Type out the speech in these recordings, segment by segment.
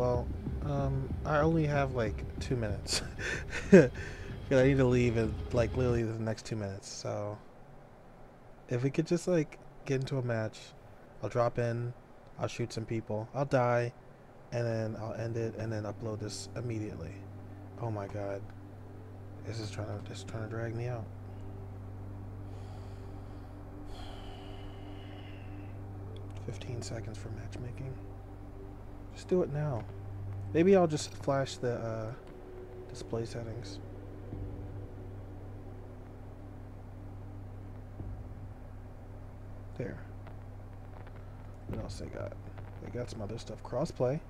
Well, um, I only have like two minutes. Cause I need to leave in like literally the next two minutes. So if we could just like get into a match, I'll drop in, I'll shoot some people, I'll die, and then I'll end it and then upload this immediately. Oh my god. This is trying to just trying to drag me out. Fifteen seconds for matchmaking. Just do it now. Maybe I'll just flash the uh, display settings. There. What else they got? They got some other stuff. Crossplay.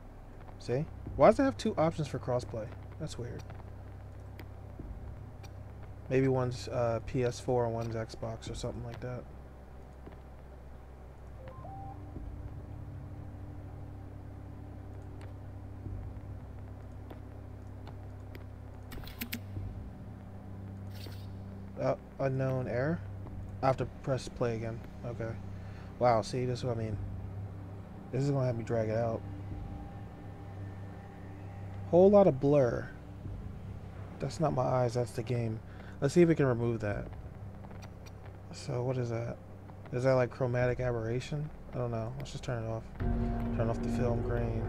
See? Why does it have two options for crossplay? That's weird. Maybe one's uh, PS4 and one's Xbox or something like that. Uh, unknown error? I have to press play again. Okay. Wow, see, this is what I mean. This is gonna have me drag it out. Whole lot of blur. That's not my eyes, that's the game. Let's see if we can remove that. So what is that? Is that like chromatic aberration? I don't know. Let's just turn it off. Turn off the film grain.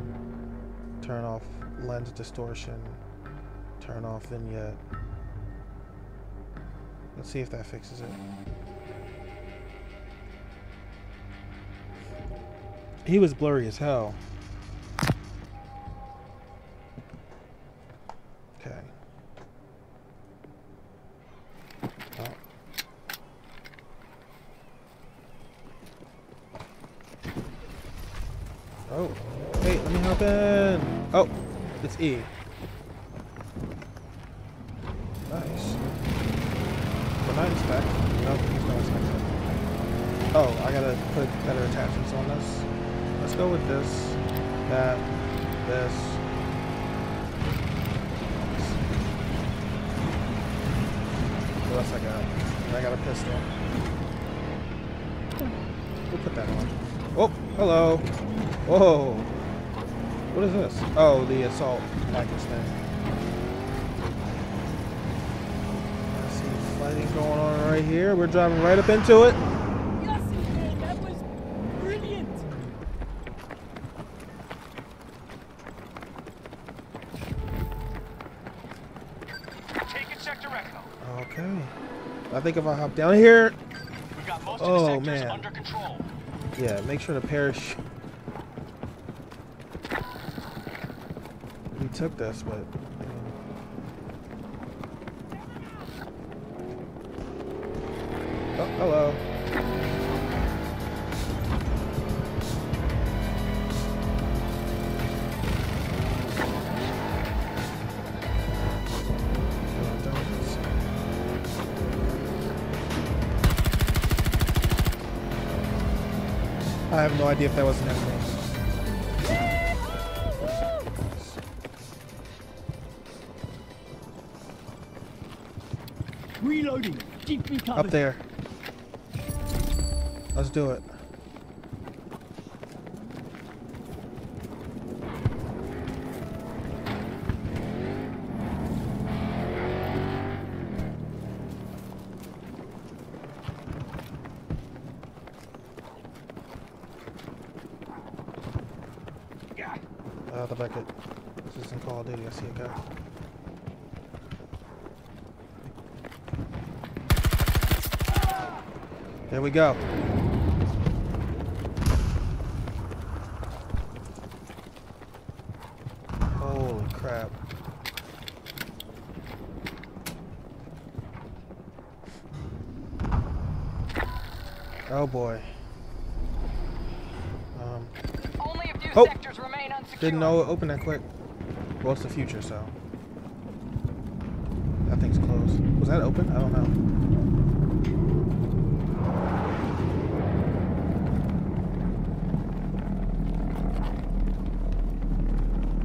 Turn off lens distortion. Turn off vignette. Let's see if that fixes it. He was blurry as hell. Okay. Oh. Oh. Hey, let me hop in. Oh, it's E. Inspect. No, he's not inspecting. Oh, I gotta put better attachments on this. Let's go with this, that, this. What else I got? I got a pistol. We'll put that on. Oh, hello. Whoa. What is this? Oh, the assault package thing. I see fighting going on right here. We're driving right up into it. Yes, man, that was brilliant. Taking sector Echo. Okay. I think if I hop down here, We've got most Oh, of the oh, man. under control. yeah, make sure to perish. We took this, but. I mean, Oh, hello. I have no idea if that was an enemy. Reloading. Keep me covered. Up there. Let's do it. Uh, the bucket. This is in Call of Duty. I see a guy. There we go. Oh boy. Um, Only a few Oh. sectors remain unsecured. didn't know it opened that quick. Well, it's the future, so. That thing's closed. Was that open? I don't know.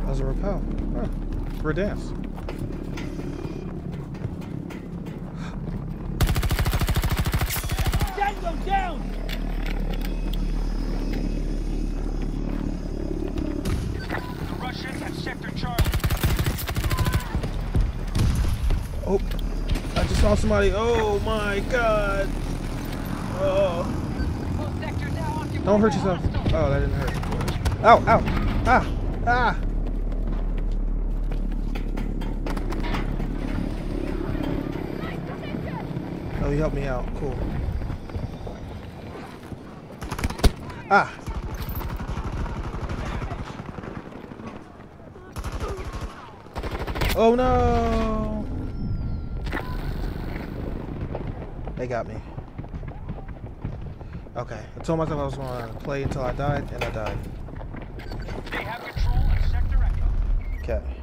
That was a rappel. Huh. For a dance. Tango down. The Russians have I just saw somebody. Oh my god. Oh. Don't hurt yourself. Oh, that didn't hurt. Ow, ow. Ah, ah. Oh, you helped me out. Cool. Ah. Oh no. They got me. Okay. I told myself I was going to play until I died, and I died. They have control of Sector Echo. Okay.